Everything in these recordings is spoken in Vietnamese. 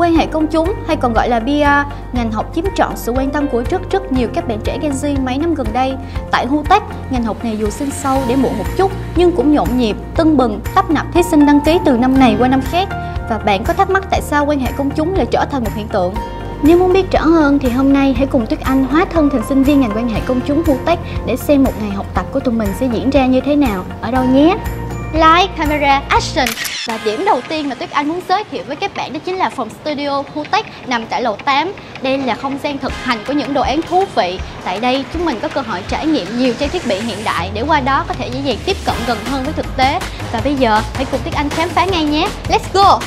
quan hệ công chúng hay còn gọi là PR, ngành học chiếm trọn sự quan tâm của rất rất nhiều các bạn trẻ Gen Z mấy năm gần đây. Tại HUTECH, ngành học này dù sinh sâu để muộn một chút nhưng cũng nhộn nhịp, tưng bừng, tấp nập thí sinh đăng ký từ năm này qua năm khác. Và bạn có thắc mắc tại sao quan hệ công chúng lại trở thành một hiện tượng? Nếu muốn biết rõ hơn thì hôm nay hãy cùng Tuyết Anh hóa thân thành sinh viên ngành quan hệ công chúng HUTECH để xem một ngày học tập của tụi mình sẽ diễn ra như thế nào ở đâu nhé. Light, camera, action. Và điểm đầu tiên mà Tuyết Anh muốn giới thiệu với các bạn đó chính là phòng studio Hutech nằm tại lầu 8 Đây là không gian thực hành của những đồ án thú vị. Tại đây chúng mình có cơ hội trải nghiệm nhiều trang thiết bị hiện đại Để qua đó có thể dễ dàng tiếp cận gần hơn với thực tế. Và bây giờ hãy cùng Tuyết Anh khám phá ngay nhé. Let's go!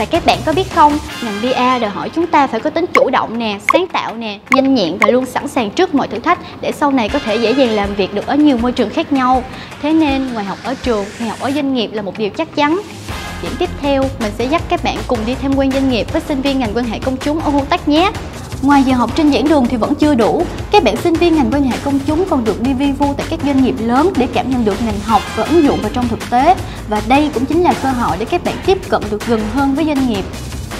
Và các bạn có biết không, ngành PR đòi hỏi chúng ta phải có tính chủ động nè, sáng tạo nè, nhanh nhẹn và luôn sẵn sàng trước mọi thử thách để sau này có thể dễ dàng làm việc được ở nhiều môi trường khác nhau. Thế nên ngoài học ở trường thì học ở doanh nghiệp là một điều chắc chắn. Điểm tiếp theo, mình sẽ dắt các bạn cùng đi tham quan doanh nghiệp với sinh viên ngành quan hệ công chúng ở Tắc nhé. Ngoài giờ học trên giảng đường thì vẫn chưa đủ, các bạn sinh viên ngành quan hệ công chúng còn được đi vi vu tại các doanh nghiệp lớn để cảm nhận được ngành học và ứng dụng vào trong thực tế. Và đây cũng chính là cơ hội để các bạn tiếp cận được gần hơn với doanh nghiệp.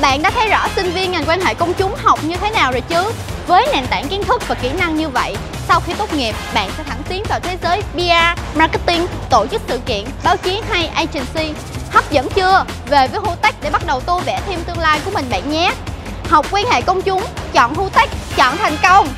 Bạn đã thấy rõ sinh viên ngành quan hệ công chúng học như thế nào rồi chứ? Với nền tảng kiến thức và kỹ năng như vậy, sau khi tốt nghiệp, bạn sẽ thẳng tiến vào thế giới PR, marketing, tổ chức sự kiện, báo chí hay agency. Hấp dẫn chưa? Về với Hutech để bắt đầu tô vẽ thêm tương lai của mình bạn nhé! Học quan hệ công chúng, chọn Hutech, chọn thành công!